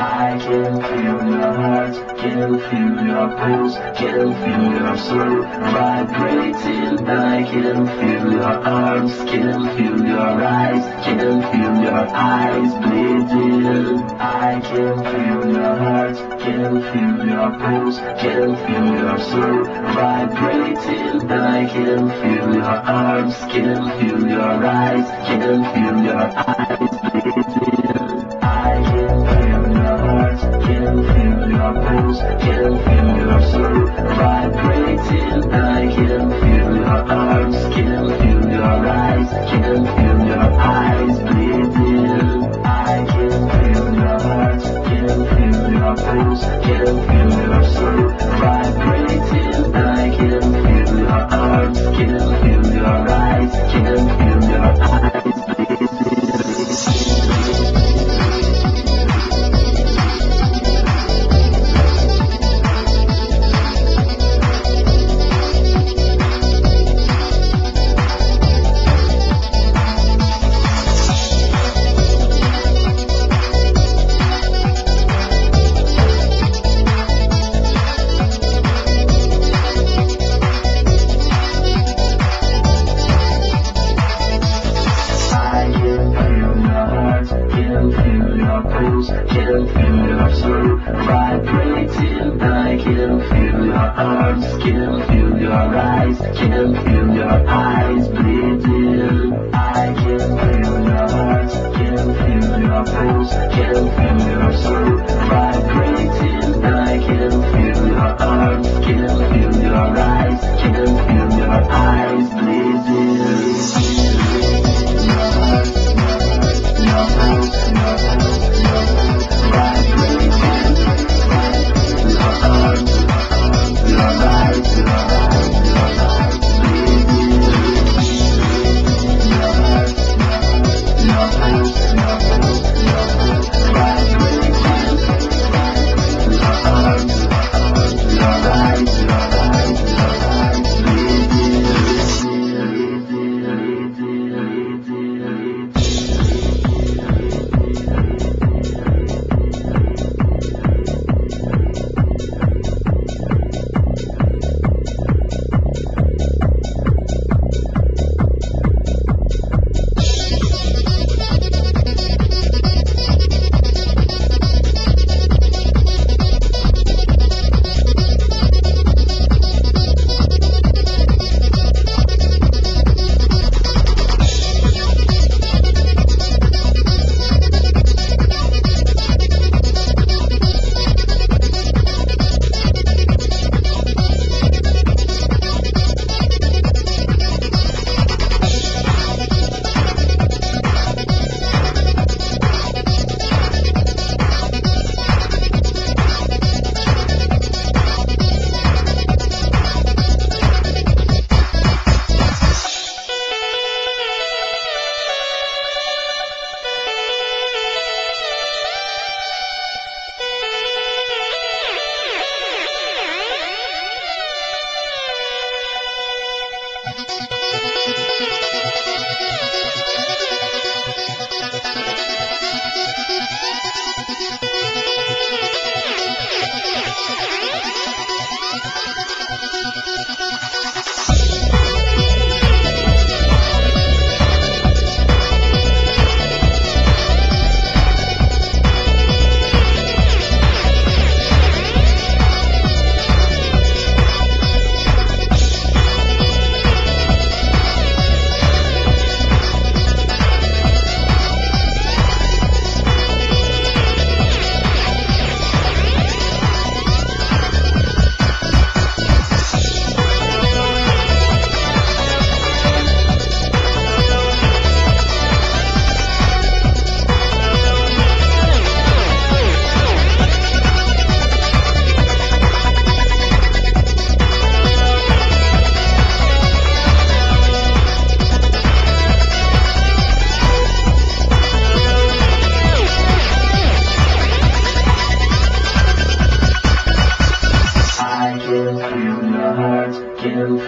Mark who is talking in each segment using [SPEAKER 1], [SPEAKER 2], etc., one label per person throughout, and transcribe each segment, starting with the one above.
[SPEAKER 1] I can feel your heart, can feel your pulse, can feel your soul vibrating. I can feel your arms, can feel your eyes, can feel your eyes bleeding. I can feel your heart, can feel your pulse, can feel your soul vibrating. I can feel your arms, can feel your eyes, can feel your eyes bleeding. Can feel your soul vibrating. I can feel your arms, can feel your eyes, can feel your eyes. Bleeding. I can feel your heart, can feel your pulse, can feel your soul soul vibrating. I can feel your arms, can feel your eyes, can feel your eyes bleeding. I can feel your heart, can feel your pulse, can feel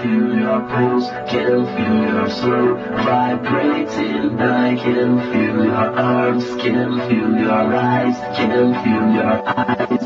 [SPEAKER 1] Pulse, can feel your soul vibrating. I can feel your arms, can feel your eyes, can feel your eyes.